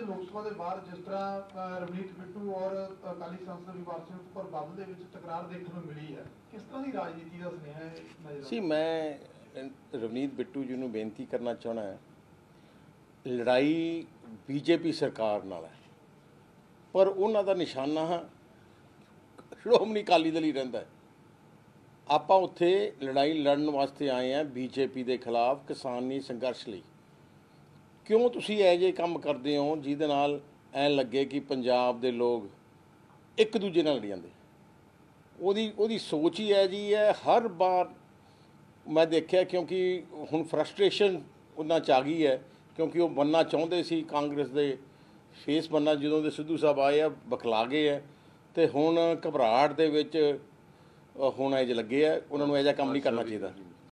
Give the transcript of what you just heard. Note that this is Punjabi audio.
ਅੱਜ ਲੋਕ ਸਭਾ ਦੇ ਬਾਹਰ ਜਿਸ ਤਰ੍ਹਾਂ ਰਵਨੀਤ ਬਿੱਟੂ ਔਰ ਅਕਾਲੀ ਸੰਸਦ ਵਿਵਾਦ ਸਿੰਘ ਉੱਪਰ ਬਾਦਲ ਦੇ ਵਿੱਚ ਤਕਰਾਰ ਦੇਖਣ ਨੂੰ ਮਿਲੀ ਹੈ। ਕਿਸ ਤਰ੍ਹਾਂ ਦੀ ਰਾਜਨੀਤੀ ਦਾ ਸੁਨੇਹਾ ਹੈ ਸੀ, ਮੈਂ ਰਵਨੀਤ ਬਿੱਟੂ ਜੀ ਨੂੰ ਬੇਨਤੀ ਕਰਨਾ ਚਾਹਣਾ ਹੈ। ਲੜਾਈ ਬੀਜੇਪੀ ਸਰਕਾਰ ਨਾਲ ਹੈ। ਪਰ ਉਹਨਾਂ ਦਾ ਨਿਸ਼ਾਨਾ ਸ਼੍ਰੋਮਣੀ ਅਕਾਲੀ ਦਲ ਹੀ ਰਹਿੰਦਾ ਆਪਾਂ ਉੱਥੇ ਲੜਾਈ ਲੜਨ ਵਾਸਤੇ ਆਏ ਆ ਬੀਜੇਪੀ ਦੇ ਖਿਲਾਫ ਕਿਸਾਨੀ ਸੰਘਰਸ਼ ਲਈ। ਕਿਉਂ ਤੁਸੀਂ ਇਹ ਜਿਹੇ ਕੰਮ ਕਰਦੇ ਹੋ ਜਿਹਦੇ ਨਾਲ ਐ ਲੱਗੇ ਕਿ ਪੰਜਾਬ ਦੇ ਲੋਕ ਇੱਕ ਦੂਜੇ ਨਾਲ ਲੜ ਜਾਂਦੇ? ਉਹਦੀ ਉਹਦੀ ਸੋਚ ਹੀ ਹੈ ਜੀ ਇਹ ਹਰ ਵਾਰ ਮੈਂ ਦੇਖਿਆ ਕਿਉਂਕਿ ਹੁਣ ਫਰਸਟ੍ਰੇਸ਼ਨ ਉਹਨਾਂ ਚ ਆ ਗਈ ਹੈ ਕਿਉਂਕਿ ਉਹ ਬੰਨਾ ਚਾਹੁੰਦੇ ਸੀ ਕਾਂਗਰਸ ਦੇ ਫੇਸ ਬੰਨਾ ਜਦੋਂ ਦੇ ਸਿੱਧੂ ਸਾਹਿਬ ਆਏ ਆ ਬਖਲਾ ਗਏ ਆ ਤੇ ਹੁਣ ਘਬਰਾਹਟ ਦੇ ਵਿੱਚ ਹੁਣ ਇਹ ਜੇ ਲੱਗੇ ਆ ਉਹਨਾਂ ਨੂੰ ਜਿਹਾ ਕੰਮ ਨਹੀਂ ਕਰਨਾ ਚਾਹੀਦਾ।